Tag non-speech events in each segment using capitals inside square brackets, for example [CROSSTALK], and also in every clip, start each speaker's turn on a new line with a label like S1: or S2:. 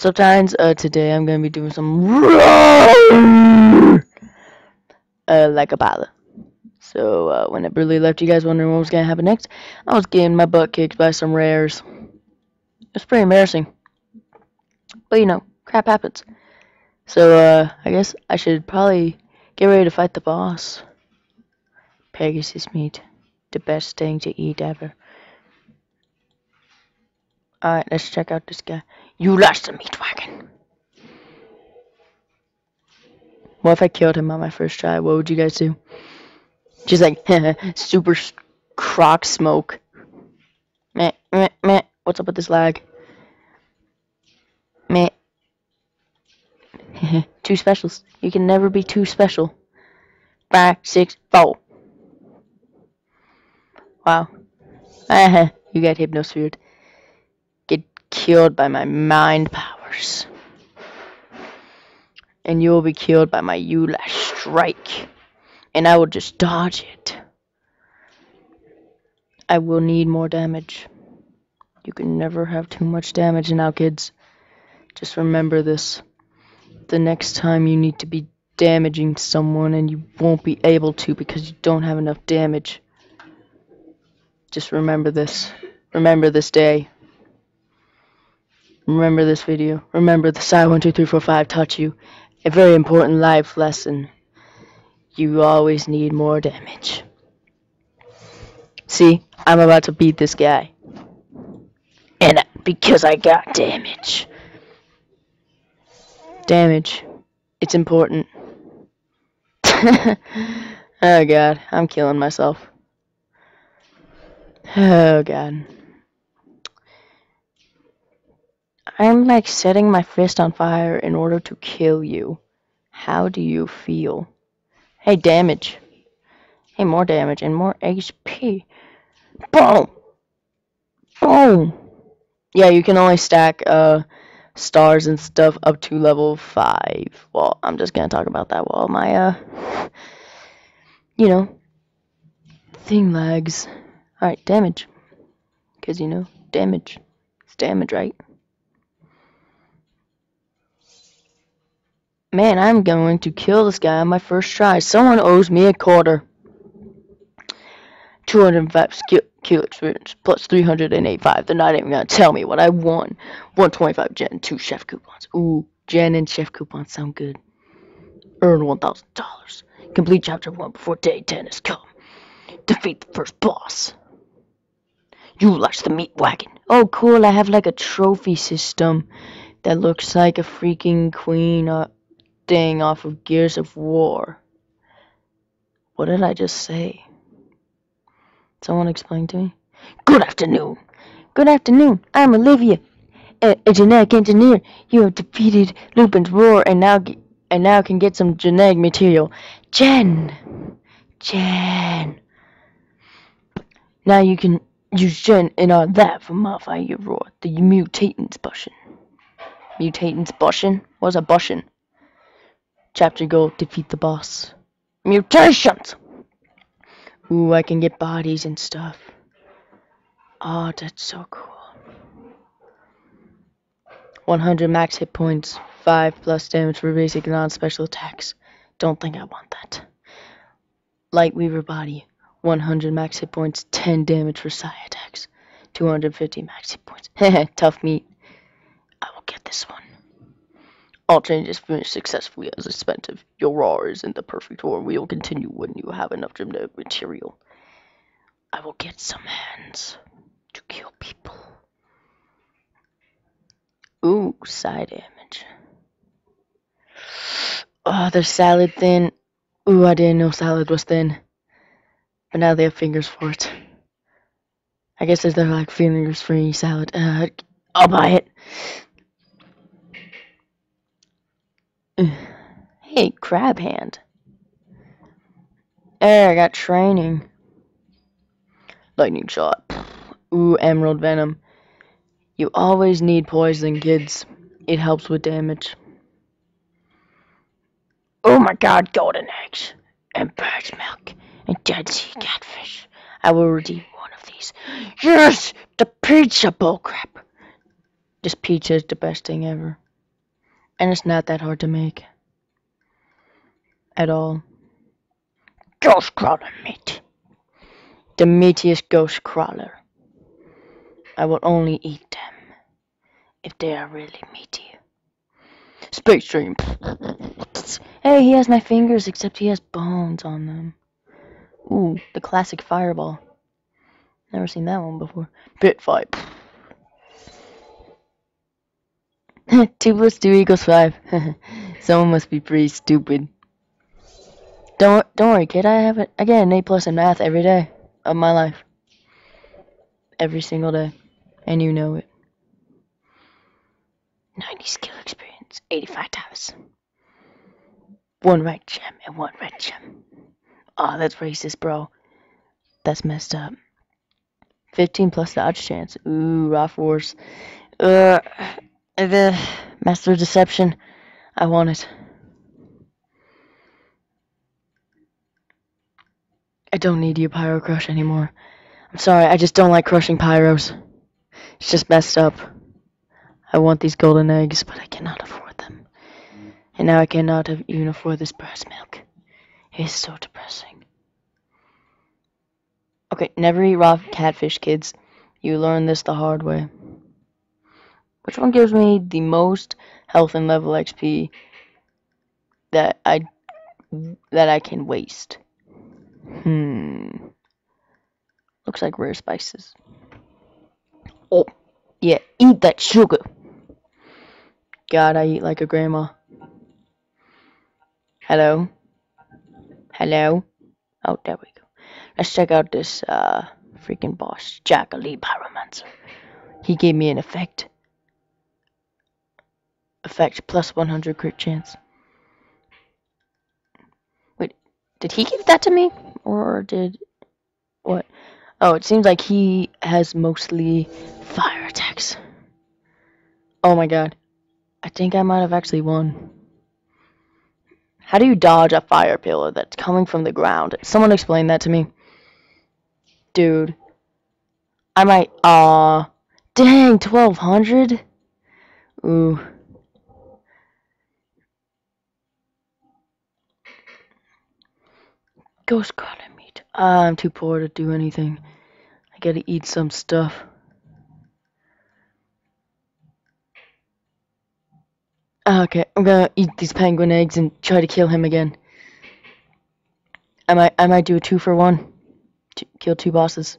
S1: Sometimes uh, today I'm gonna be doing some uh, like a pilot. So uh, when it really left you guys wondering what was gonna happen next, I was getting my butt kicked by some rares. It's pretty embarrassing, but you know, crap happens. So uh, I guess I should probably get ready to fight the boss. Pegasus meat, the best thing to eat ever. Alright, let's check out this guy. You lost the meat wagon. What if I killed him on my first try? What would you guys do? Just like, [LAUGHS] super croc smoke. Meh, meh, meh. What's up with this lag? Meh. [LAUGHS] two specials. You can never be too special. Five, six, four. Wow. [LAUGHS] you got hypnosphered killed by my mind powers. And you will be killed by my Ulash strike. And I will just dodge it. I will need more damage. You can never have too much damage now, kids. Just remember this. The next time you need to be damaging someone and you won't be able to because you don't have enough damage. Just remember this. Remember this day. Remember this video. Remember the side 1, 2, 3, 4, 5 taught you a very important life lesson. You always need more damage. See, I'm about to beat this guy. And because I got damage. Damage. It's important. [LAUGHS] oh god, I'm killing myself. Oh god. I'm like setting my fist on fire in order to kill you. How do you feel? Hey, damage. Hey, more damage and more HP. Boom! Boom! Yeah, you can only stack uh, stars and stuff up to level 5. Well, I'm just gonna talk about that while my, uh, you know, thing lags. Alright, damage. Because, you know, damage. It's damage, right? Man, I'm going to kill this guy on my first try. Someone owes me a quarter. 205 skill, kill experience plus 385. They're not even going to tell me what I won. 125 gen, 2 chef coupons. Ooh, gen and chef coupons sound good. Earn $1,000. Complete chapter 1 before day 10 has come. Defeat the first boss. You lost the meat wagon. Oh, cool. I have like a trophy system that looks like a freaking queen. Uh, thing off of Gears of War. What did I just say? Someone explain to me? Good afternoon. Good afternoon. I'm Olivia, a, a genetic engineer. You have defeated Lupin's roar and now and now can get some genetic material. Gen. Gen. Now you can use Gen and all that for modify your roar. The mutatants bushin. Mutatants bushin? What's a bushin? Chapter goal, defeat the boss. Mutations! Ooh, I can get bodies and stuff. Oh, that's so cool. 100 max hit points, 5 plus damage for basic non-special attacks. Don't think I want that. Light Weaver body, 100 max hit points, 10 damage for psi attacks. 250 max hit points. [LAUGHS] Tough meat. I will get this one. All changes finished successfully as expected. Your roar is in the perfect order. We will continue when you have enough genetic material. I will get some hands to kill people. Ooh, side damage. Oh, there's salad thin. Ooh, I didn't know salad was thin. But now they have fingers for it. I guess they're like fingers free salad. Uh, I'll buy it. Hey, crab hand. Hey, I got training. Lightning shot. Ooh, emerald venom. You always need poison, kids. It helps with damage. Oh my god, golden eggs. And bird's milk. And dead sea catfish. I will redeem one of these. Yes! The pizza bullcrap. This pizza is the best thing ever. And it's not that hard to make. At all. Ghost crawler meat. The meatiest ghost crawler. I will only eat them if they are really meaty. Space Dream. [LAUGHS] Hey, he has my fingers, except he has bones on them. Ooh, the classic fireball. Never seen that one before. Pit fight. [LAUGHS] 2 plus 2 equals 5. [LAUGHS] Someone must be pretty stupid. Don't don't worry, kid. I have it. An A plus in math every day of my life. Every single day, and you know it. 90 skill experience, 85 times. One right gem and one red gem. Aw, oh, that's racist, bro. That's messed up. 15 plus dodge chance. Ooh, raw force. Uh, the master of deception. I want it. I don't need you, Pyro Crush, anymore. I'm sorry, I just don't like crushing Pyros. It's just messed up. I want these golden eggs, but I cannot afford them. And now I cannot even afford this breast milk. It's so depressing. Okay, never eat raw catfish, kids. You learn this the hard way. Which one gives me the most health and level XP that I that I can waste? Hmm. Looks like rare spices. Oh, yeah, eat that sugar. God, I eat like a grandma. Hello? Hello? Oh, there we go. Let's check out this, uh, freaking boss, Jack Ali Pyromancer. He gave me an effect. Effect plus 100 crit chance. Wait, did he give that to me? Or did... What? Oh, it seems like he has mostly fire attacks. Oh my god. I think I might have actually won. How do you dodge a fire pillar that's coming from the ground? Someone explain that to me. Dude. I might, uh, dang, 1200? Ooh. Ghost meat. Uh, I'm too poor to do anything. I gotta eat some stuff. Okay, I'm gonna eat these penguin eggs and try to kill him again. I might, I might do a two for one. kill two bosses.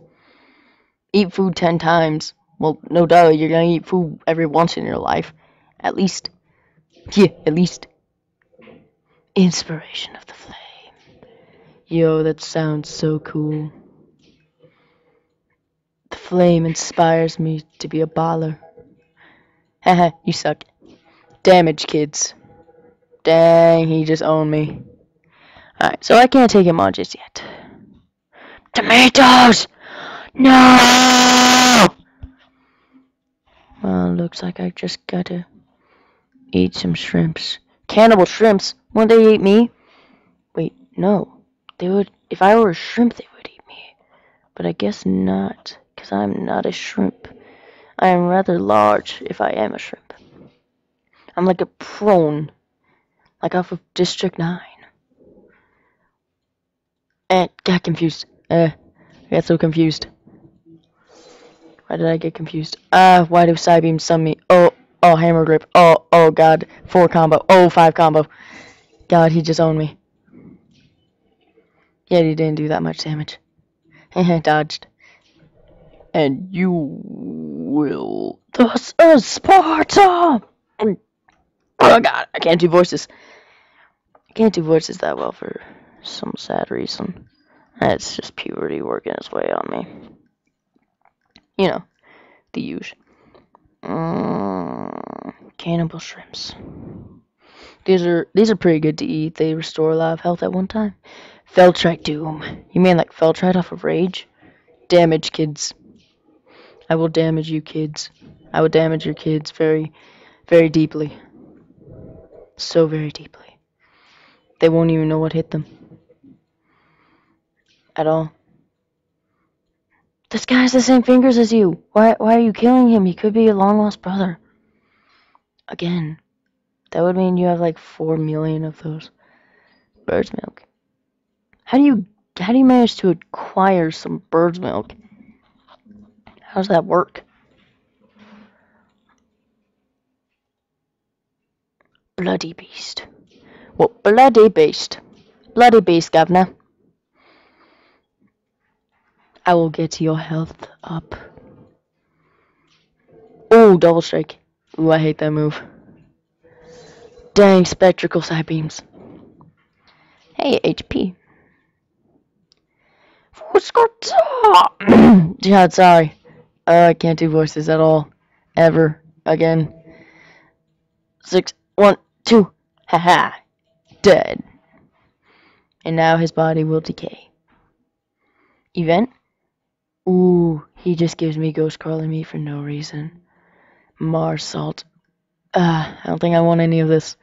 S1: Eat food ten times. Well, no doubt you're gonna eat food every once in your life. At least. Yeah, at least. Inspiration of the flame. Yo, that sounds so cool. The flame inspires me to be a baller. [LAUGHS] Haha, you suck. Damage, kids. Dang, he just owned me. Alright, so I can't take him on just yet. Tomatoes! No! Well, looks like I just gotta eat some shrimps. Cannibal shrimps? Won't they eat me? Wait, no. They would, if I were a shrimp, they would eat me. But I guess not, because I'm not a shrimp. I am rather large if I am a shrimp. I'm like a prawn, like off of District 9. And got confused. Uh, I got so confused. Why did I get confused? Ah, uh, why do Psybeam stun me? Oh, oh, hammer grip. Oh, oh god. Four combo. Oh, five combo. God, he just owned me. Yeah, he didn't do that much damage. [LAUGHS] Dodged. And you will thus a Sparta! Oh god, I can't do voices. I can't do voices that well for some sad reason. It's just puberty working its way on me. You know, the usual. Mm, cannibal shrimps. These are these are pretty good to eat. They restore a lot of health at one time. Feltrite Doom. You mean like Feltrite off of Rage? Damage kids. I will damage you kids. I will damage your kids very, very deeply so very deeply. They won't even know what hit them. At all. This guy has the same fingers as you. Why, why are you killing him? He could be a long lost brother. Again. That would mean you have like four million of those. Bird's milk. How do you how do you manage to acquire some bird's milk? How does that work? Bloody beast. What bloody beast? Bloody beast, governor. I will get your health up. Oh, double strike. Ooh, I hate that move. Dang, spectral side beams. Hey, HP. [CLEARS THROAT] yeah, sorry. Uh, I can't do voices at all. Ever. Again. Six, one, two. Haha. Dead. And now his body will decay. Event? Ooh, he just gives me ghost crawling me for no reason. Mars salt. Uh, I don't think I want any of this.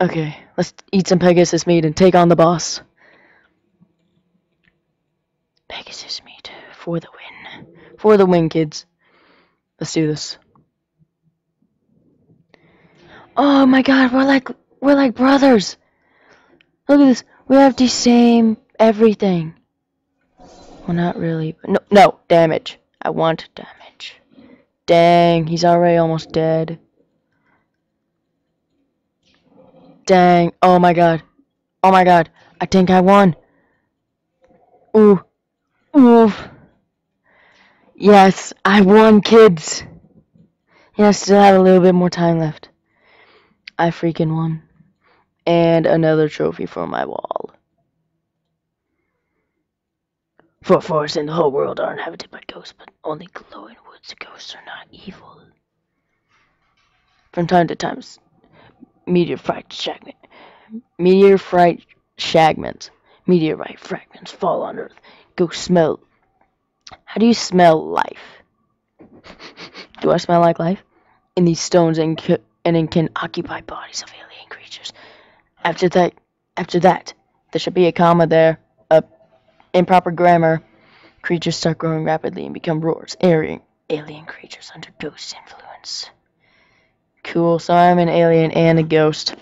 S1: Okay, let's eat some Pegasus meat and take on the boss. Pegasus meat for the win. For the win, kids. Let's do this. Oh my god, we're like we're like brothers. Look at this. We have the same everything. Well, not really. No, no, damage. I want damage. Dang, he's already almost dead. Dang. Oh my god. Oh my god. I think I won. Ooh. Oof. Yes, I won, kids. Yeah, I still have a little bit more time left. I freaking won. And another trophy for my wall. For forests in the whole world are inhabited by ghosts, but only glowing woods ghosts are not evil. From time to time, meteorite fragment, meteorite fragments, meteorite fragments fall on Earth. Go smell. How do you smell life? [LAUGHS] do I smell like life? In these stones and and can occupy bodies of alien creatures. After that, after that, there should be a comma there. A improper grammar. Creatures start growing rapidly and become roars. Alien, alien creatures under ghost influence. Cool, so I'm an alien and a ghost.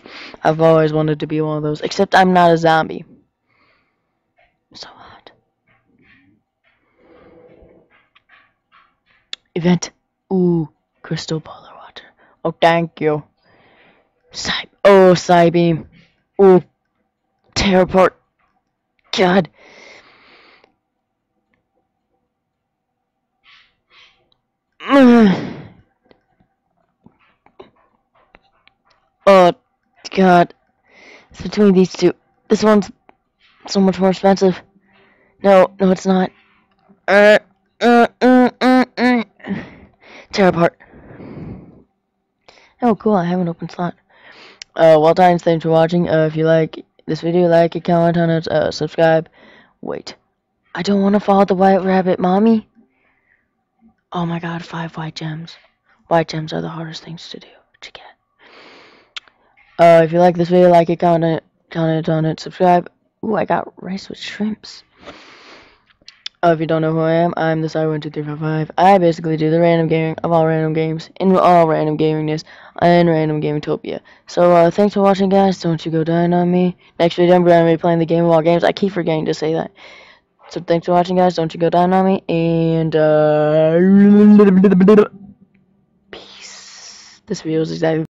S1: I've always wanted to be one of those, except I'm not a zombie. So hot. Event. Ooh, crystal polar water. Oh, thank you. Psy oh, Psybeam. Ooh, teleport. God. [SIGHS] Oh, God. It's between these two. This one's so much more expensive. No, no, it's not. Uh, uh, uh. Tear apart. Oh, cool. I have an open slot. Uh, well, thanks, thanks for watching. Uh, if you like this video, like it, comment on it, uh, subscribe. Wait. I don't want to follow the white rabbit, mommy. Oh my god, five white gems. White gems are the hardest things to do, to get. Uh, if you like this video, like it, comment, comment on it, subscribe. Ooh, I got rice with shrimps. Uh, if you don't know who I am, I'm the Side12355. I basically do the random gaming of all random games, in all random gamingness, and random gamingtopia. So, uh, thanks for watching, guys. Don't you go dying on me. Next video, I'm going to be playing the game of all games. I keep forgetting to say that. So, thanks for watching, guys. Don't you go dying on me. And, uh... [LAUGHS] Peace. This video is exactly...